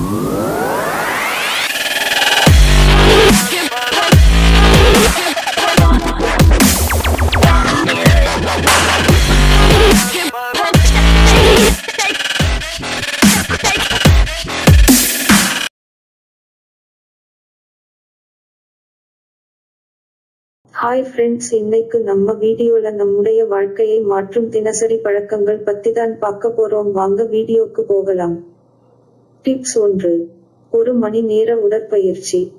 Hi friends இன்னைக்கு நம்ம வீடியோல நம்முடைய வாழ்க்கையை மாற்றும் தினசரி பழக்கங்கள் பத்தி தான் பார்க்க போறோம். வாங்க வீடியோக்கு போகலாம். டிப்ஸ் ஒன்று ஒரு மணி நேர உடற்பயிற்சி.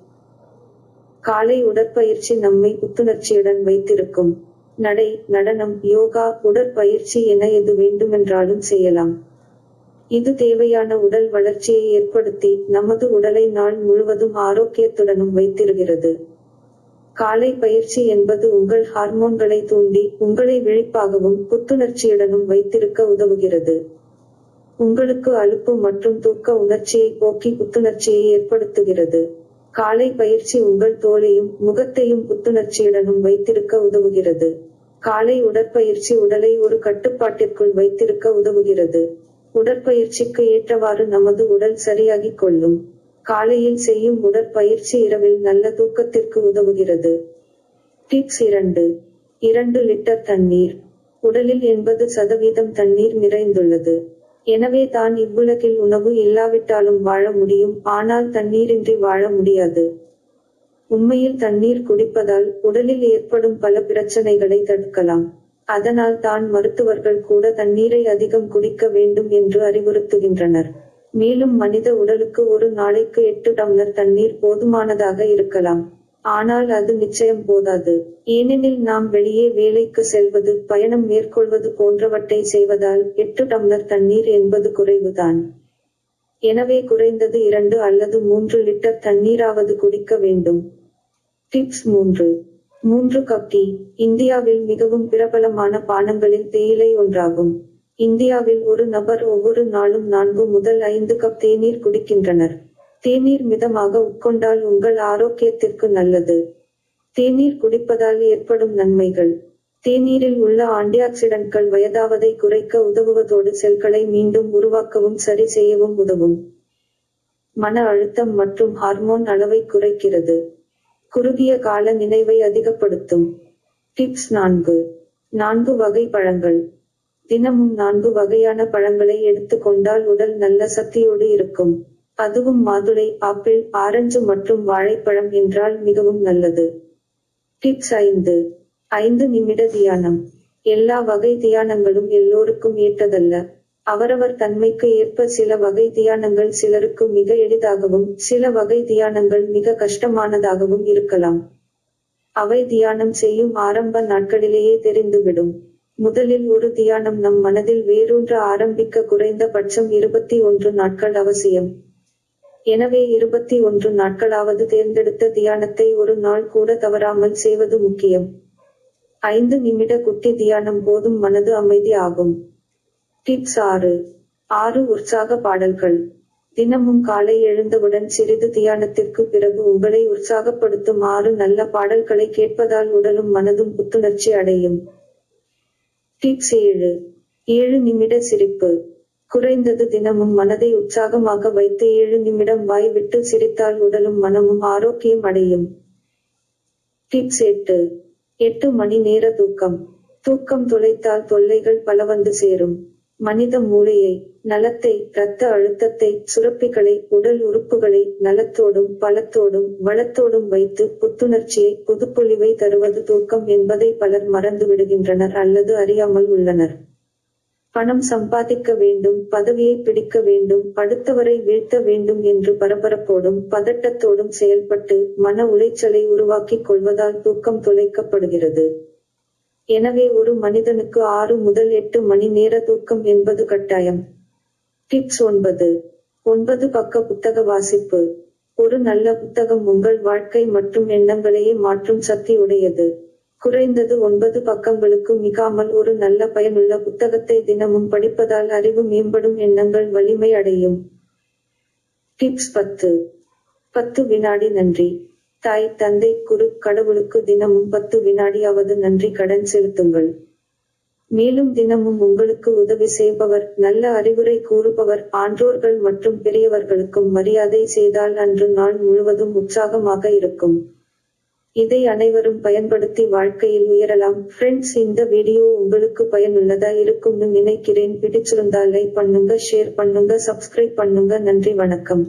காலை உடற்பயிற்சி நம்மை புத்துணர்ச்சியுடன் வைத்திருக்கும். நடை நடனம் யோகா உடற்பயிற்சி என எது வேண்டுமென்றாலும் செய்யலாம். இது தேவையான உடல் வளர்ச்சியை ஏற்படுத்தி நமது உடலை நாள் முழுவதும் ஆரோக்கியத்துடனும் வைத்திருக்கிறது. காலை பயிற்சி என்பது உங்கள் ஹார்மோன்களை தூண்டி உங்களை விழிப்பாகவும் புத்துணர்ச்சியுடனும் வைத்திருக்க உதவுகிறது. உங்களுக்கு அலுப்பு மற்றும் தூக்க உணர்ச்சியை போக்கி புத்துணர்ச்சியை ஏற்படுத்துகிறது. காலை பயிற்சி உங்கள் தோலையும் முகத்தையும் புத்துணர்ச்சியுடனும் வைத்திருக்க உதவுகிறது. காலை உடற்பயிற்சி உடலை ஒரு கட்டுப்பாட்டிற்குள் வைத்திருக்க உதவுகிறது. உடற்பயிற்சிக்கு ஏற்றவாறு நமது உடல் சரியாகிக் கொள்ளும். காலையில் செய்யும் உடற்பயிற்சி இரவில் நல்ல தூக்கத்திற்கு உதவுகிறது. டிப்ஸ் இரண்டு. இரண்டு லிட்டர் தண்ணீர். உடலில் எண்பது சதவீதம் தண்ணீர் நிறைந்துள்ளது. எனவே தான் இவ்வுலகில் உணவு இல்லாவிட்டாலும் வாழ முடியும். ஆனால் தண்ணீரின்றி வாழ முடியாது. உண்மையில் தண்ணீர் குடிப்பதால் உடலில் ஏற்படும் பல பிரச்சனைகளை தடுக்கலாம். அதனால் தான் மருத்துவர்கள் கூட தண்ணீரை அதிகம் குடிக்க வேண்டும் என்று அறிவுறுத்துகின்றனர். மேலும் மனித உடலுக்கு ஒரு நாளைக்கு எட்டு டம்ளர் தண்ணீர் போதுமானதாக இருக்கலாம். ஆனால் அது நிச்சயம் போதாது. ஏனெனில் நாம் வெளியே வேலைக்கு செல்வது பயணம் மேற்கொள்வது போன்றவற்றை செய்வதால் எட்டு டம்ளர் தண்ணீர் என்பது குறைவுதான். எனவே குறைந்தது இரண்டு அல்லது மூன்று லிட்டர் தண்ணீராவது குடிக்க வேண்டும். டிப்ஸ் மூன்று. மூன்று கப் டீ. இந்தியாவில் மிகவும் பிரபலமான பானங்களில் தேயிலை ஒன்றாகும். இந்தியாவில் ஒரு நபர் ஒவ்வொரு நாளும் நான்கு முதல் ஐந்து கப் தேநீர் குடிக்கின்றனர். தேநீர் மிதமாக உட்கொண்டால் உங்கள் ஆரோக்கியத்திற்கு நல்லது. தேநீர் குடிப்பதால் ஏற்படும் நன்மைகள். தேநீரில் உள்ள ஆன்டிஆக்சிடன்ட்கள் வயதாவதை குறைக்க உதவுவதோடு செல்களை மீண்டும் உருவாக்கவும் சரி செய்யவும் உதவும். மன அழுத்தம் மற்றும் ஹார்மோன் அளவை குறைக்கிறது. குறுகிய கால நினைவை அதிகப்படுத்தும். டிப்ஸ் நான்கு. நான்கு வகை பழங்கள். தினமும் நான்கு வகையான பழங்களை எடுத்துக்கொண்டால் உடல் நல்ல சக்தியோடு இருக்கும். அதுவும் மாதுளை ஆப்பிள் ஆரஞ்சு மற்றும் வாழைப்பழம் என்றால் மிகவும் நல்லது. டிப்ஸ் ஐந்து. ஐந்து நிமிட தியானம். எல்லா வகை தியானங்களும் எல்லோருக்கும் ஏற்றதல்ல. அவரவர் தன்மைக்கு ஏற்ப சில வகை தியானங்கள் சிலருக்கு மிக எளிதாகவும் சில வகை தியானங்கள் மிக கஷ்டமானதாகவும் இருக்கலாம். அவை தியானம் செய்யும் ஆரம்ப நாட்களிலேயே தெரிந்துவிடும். முதலில் ஒரு தியானம் நம் மனதில் வேரூன்ற ஆரம்பிக்க குறைந்த பட்சம் இருபத்தி ஒன்று நாட்கள் அவசியம். எனவே இருபத்தி ஒன்று நாட்களாவது தேர்ந்தெடுத்த தியானத்தை ஒரு நாள் கூட தவறாமல் செய்வது முக்கியம். ஐந்து நிமிட குட்டி தியானம் போதும் மனது அமைதி ஆகும். டிப்ஸ் ஆறு. ஆறு உற்சாக பாடல்கள். தினமும் காலை எழுந்தவுடன் சிறிது தியானத்திற்கு பிறகு உங்களை உற்சாகப்படுத்தும் ஆறு நல்ல பாடல்களை கேட்பதால் உடலும் மனதும் புத்துணர்ச்சி அடையும். டிப்ஸ் ஏழு. ஏழு நிமிட சிரிப்பு. குறைந்தது தினமும் மனதை உற்சாகமாக வைத்து ஏழு நிமிடம் வாய் விட்டு சிரித்தால் உடலும் மனமும் ஆரோக்கியம் அடையும். டிப்ஸ் எட்டு. எட்டு மணி நேர தூக்கம். தூக்கம் தொலைத்தால் தொல்லைகள் பல வந்து சேரும். மனித மூளையை நலத்தை இரத்த அழுத்தத்தை சுரப்பிகளை உடல் உறுப்புகளை நலத்தோடும் பலத்தோடும் வளத்தோடும் வைத்து புத்துணர்ச்சியை புதுப்பொலிவை தருவது தூக்கம் என்பதை பலர் மறந்து விடுகின்றனர் அல்லது அறியாமல் உள்ளனர். பணம் சம்பாதிக்க வேண்டும் பதவியை பிடிக்க வேண்டும் அடுத்தவரை வீழ்த்த வேண்டும் என்று பரபரப்போடும் பதட்டத்தோடும் செயல்பட்டு மன உளைச்சலை உருவாக்கிக் கொள்வதால் தூக்கம் தொலைக்கப்படுகிறது எனவே ஒரு மனிதனுக்கு ஆறு முதல் எட்டு மணி நேர தூக்கம் என்பது கட்டாயம். டிப்ஸ் ஒன்பது. ஒன்பது பக்க புத்தக வாசிப்பு. ஒரு நல்ல புத்தகம் உங்கள் வாழ்க்கை மற்றும் எண்ணங்களையே மாற்றும் சக்தி உடையது. குறைந்தது ஒன்பது பக்கங்களுக்கு மிகாமல் ஒரு நல்ல பயனுள்ள புத்தகத்தை தினமும் படிப்பதால் அறிவு மேம்படும் எண்ணங்கள் வலிமை அடையும். டிப்ஸ் பத்து. பத்து வினாடி நன்றி. தாய் தந்தை குரு கடவுளுக்கு தினமும் பத்து வினாடியாவது நன்றி கடன் செலுத்துங்கள். மேலும் தினமும் உங்களுக்கு உதவி செய்பவர் நல்ல அறிவுரை கூறுபவர் ஆன்றோர்கள் மற்றும் பெரியவர்களுக்கும் மரியாதை செய்தால் அன்று நாள் முழுவதும் உற்சாகமாக இருக்கும். இதை அனைவரும் பயன்படுத்தி வாழ்க்கையில் உயரலாம் ஃப்ரெண்ட்ஸ் இந்த வீடியோ உங்களுக்கு பயனுள்ளதா இருக்கும்னு நினைக்கிறேன். பிடிச்சிருந்தா லைக் பண்ணுங்க ஷேர் பண்ணுங்க சப்ஸ்கிரைப் பண்ணுங்க. நன்றி வணக்கம்.